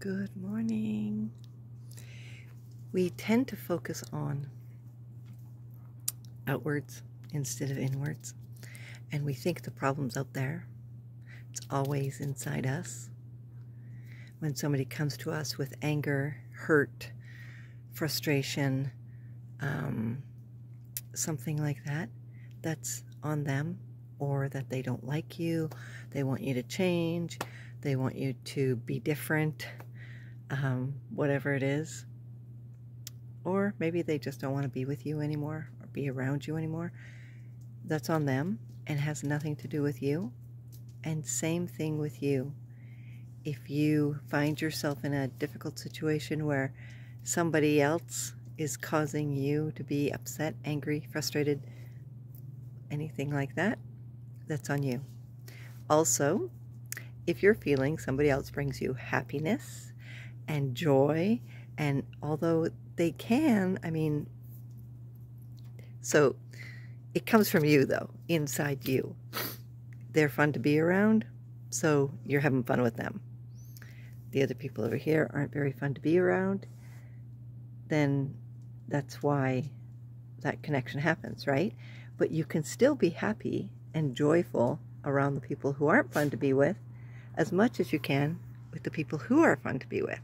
Good morning. We tend to focus on outwards instead of inwards, and we think the problem's out there. It's always inside us. When somebody comes to us with anger, hurt, frustration, um, something like that, that's on them, or that they don't like you, they want you to change, they want you to be different um, whatever it is. Or maybe they just don't want to be with you anymore or be around you anymore. That's on them and has nothing to do with you. And same thing with you. If you find yourself in a difficult situation where somebody else is causing you to be upset, angry, frustrated, anything like that, that's on you. Also, if you're feeling somebody else brings you happiness, and joy. And although they can, I mean, so it comes from you though, inside you. They're fun to be around, so you're having fun with them. The other people over here aren't very fun to be around, then that's why that connection happens, right? But you can still be happy and joyful around the people who aren't fun to be with as much as you can with the people who are fun to be with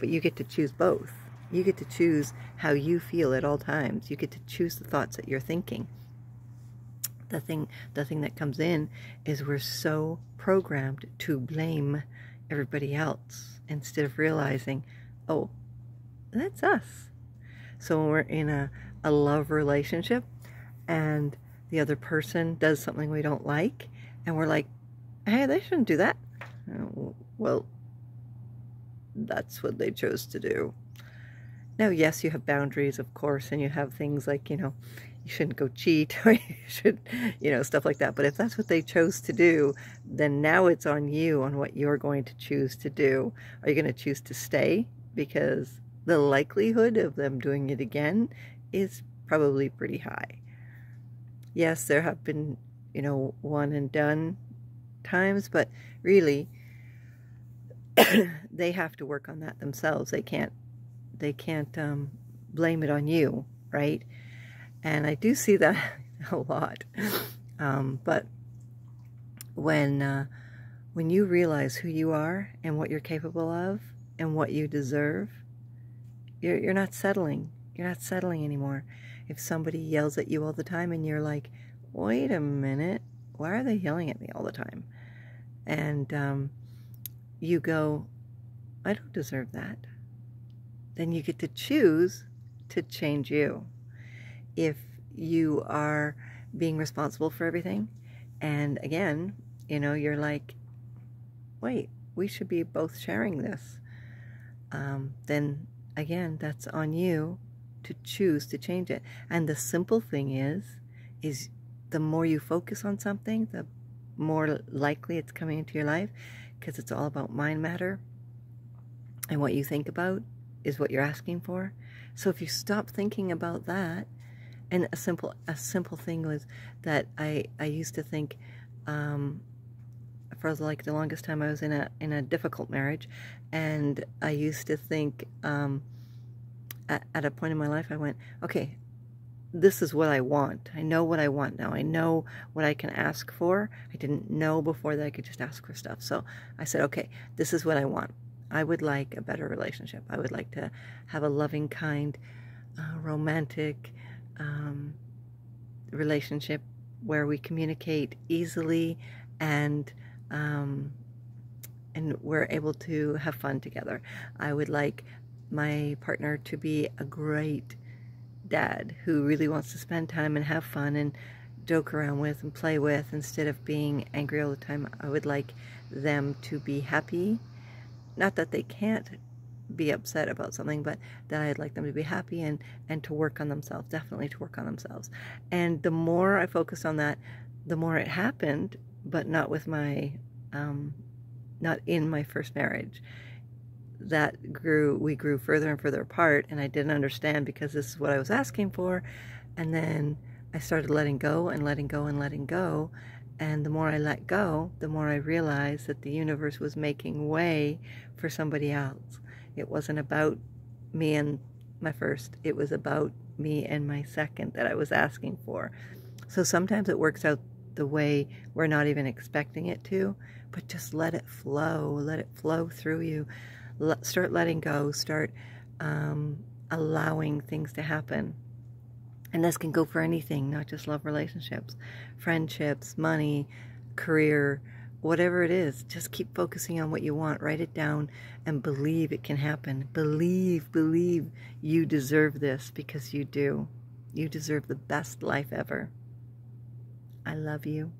but you get to choose both. You get to choose how you feel at all times. You get to choose the thoughts that you're thinking. The thing, the thing that comes in is we're so programmed to blame everybody else instead of realizing, oh, that's us. So when we're in a, a love relationship and the other person does something we don't like, and we're like, hey, they shouldn't do that. Uh, well, that's what they chose to do. Now, yes, you have boundaries, of course, and you have things like, you know, you shouldn't go cheat or you should, you know, stuff like that. But if that's what they chose to do, then now it's on you on what you're going to choose to do. Are you going to choose to stay? Because the likelihood of them doing it again is probably pretty high. Yes, there have been, you know, one and done times, but really, they have to work on that themselves. They can't they can't um, blame it on you, right? And I do see that a lot. Um, but when uh, when you realize who you are and what you're capable of and what you deserve, you're you're not settling. You're not settling anymore. If somebody yells at you all the time and you're like, "Wait a minute, why are they yelling at me all the time?" And um, you go, I don't deserve that, then you get to choose to change you. If you are being responsible for everything, and again, you know, you're like, wait, we should be both sharing this, um, then again, that's on you to choose to change it. And the simple thing is, is the more you focus on something, the more likely it's coming into your life because it's all about mind matter and what you think about is what you're asking for. So if you stop thinking about that, and a simple a simple thing was that I I used to think um, for like the longest time I was in a in a difficult marriage, and I used to think um, at, at a point in my life I went okay this is what I want. I know what I want now. I know what I can ask for. I didn't know before that I could just ask for stuff. So I said, okay, this is what I want. I would like a better relationship. I would like to have a loving, kind, uh, romantic um, relationship where we communicate easily and um, and we're able to have fun together. I would like my partner to be a great dad who really wants to spend time and have fun and joke around with and play with instead of being angry all the time. I would like them to be happy. Not that they can't be upset about something, but that I'd like them to be happy and, and to work on themselves, definitely to work on themselves. And the more I focused on that, the more it happened, but not with my, um, not in my first marriage that grew, we grew further and further apart, and I didn't understand because this is what I was asking for. And then I started letting go and letting go and letting go. And the more I let go, the more I realized that the universe was making way for somebody else. It wasn't about me and my first, it was about me and my second that I was asking for. So sometimes it works out the way we're not even expecting it to, but just let it flow, let it flow through you. Let, start letting go, start um, allowing things to happen. And this can go for anything, not just love relationships, friendships, money, career, whatever it is. Just keep focusing on what you want. Write it down and believe it can happen. Believe, believe you deserve this because you do. You deserve the best life ever. I love you.